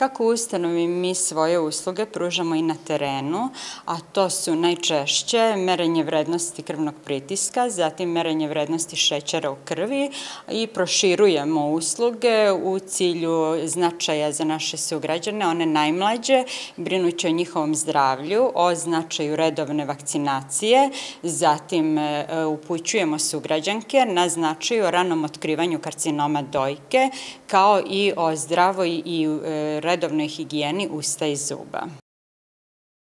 Kako u ustanovi mi svoje usluge pružamo i na terenu, a to su najčešće merenje vrednosti krvnog pritiska, zatim merenje vrednosti šećera u krvi i proširujemo usluge u cilju značaja za naše sugrađane, one najmlađe, brinući o njihovom zdravlju, o značaju redovne vakcinacije, zatim e, upućujemo sugrađanke na značaju o ranom otkrivanju karcinoma dojke, kao i o zdravoj i e, redovnoj higijeni usta i zuba.